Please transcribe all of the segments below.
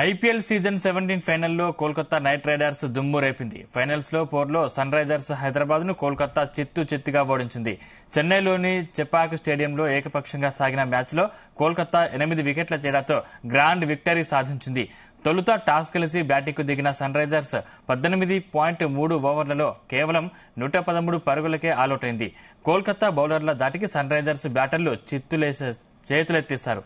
IPL season seventeen ఫైనల్లో Kolkata Knight riders దుమ్ము రేపింది. ఫైనల్స్లో పోర్లో సన్ రైజర్స్ హైదరాబాద్ను కోల్కతా చిత్తు చిత్తుగా ఓడించింది. చెన్నైలోని చెపాక్ స్టేడియంలో ఏకపక్షంగా సాగిన మ్యాచ్లో కోల్కతా ఎనిమిది వికెట్ల తేడాతో గ్రాండ్ విక్టరీ సాధించింది. తొలుత టాస్ కలిసి బ్యాటింగ్కు దిగిన సన్ రైజర్స్ పద్దెనిమిది పాయింట్ మూడు ఓవర్లలో కేవలం నూట పదమూడు పరుగులకే ఆలౌట్ అయింది కోల్కతా బౌలర్ల దాటికి సన్ రైజర్స్ బ్యాటర్లు చిత్తులేసే చేతులెత్తేశారు.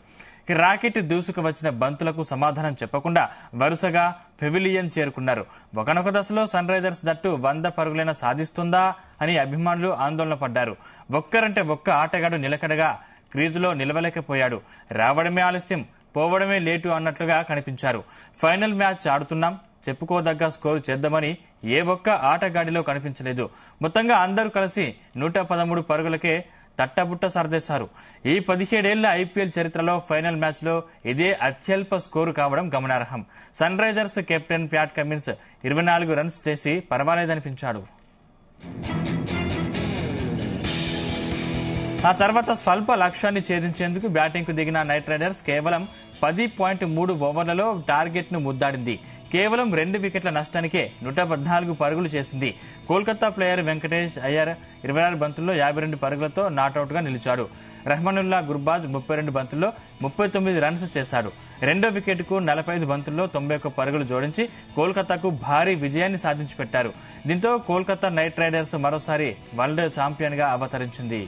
రాకెట్ దూసుకు వచ్చిన బంతులకు సమాధానం చెప్పకుండా వరుసగా పెవిలియన్ చేరుకున్నారు. ఒకనొక దశలో సన్ రైజర్స్ జట్టు వంద పరుగులైనా సాధిస్తుందా అని అభిమానులు ఆందోళన పడ్డారు. ఒక్కరంటే ఒక్క ఆటగాడు నిలకడగా క్రీజులో నిలవలేకపోయాడు. రావడమే ఆలస్యం పోవడమే లేటు అన్నట్లుగా కనిపించారు. ఫైనల్ మ్యాచ్ ఆడుతున్నాం చెప్పుకోదగ్గ స్కోరు చేద్దామని ఏ ఒక్క ఆటగాడిలో కనిపించలేదు. మొత్తంగా అందరూ కలిసి నూట పదమూడు పరుగులకే తట్టబుట్ట సరదేశారు. ఈ పదిహేడేళ్ళ ఐపీఎల్ చరిత్రలో ఫైనల్ మ్యాచ్లో ఇదే అత్యల్ప స్కోరు కావడం గమనార్హం. Sunrisers captain Pat Cummins ఇరవై నాలుగు రన్స్ చేసి పర్వాలేదనిపించాడు. ఆ తర్వాత స్వల్ప లక్ష్యాన్ని ఛేదించేందుకు బ్యాటింగ్కు దిగిన నైట్ రైడర్స్ కేవలం పది పాయింట్ మూడు ఓవర్లలో టార్గెట్ను ముద్దాడింది. కేవలం రెండు వికెట్ల నష్టానికే నూట పద్నాలుగు పరుగులు చేసింది. కోల్కతా ప్లేయర్ వెంకటేష్ అయ్యర్ ఇరవై ఆరు బంతుల్లో యాభై రెండు పరుగులతో నాట్అవుట్గా నిలిచాడు. రెహమానుల్లా గుర్బాజ్ ముప్పై రెండు బంతుల్లో ముప్పై తొమ్మిది రన్స్ చేశాడు. రెండో వికెట్కు నలభై ఐదు బంతుల్లో తొంభై ఒక్క పరుగులు జోడించి కోల్కతాకు భారీ విజయాన్ని సాధించి పెట్టారు దీంతో కోల్కతా నైట్ రైడర్స్ మరోసారి వరల్డ్ ఛాంపియన్గా అవతరించింది.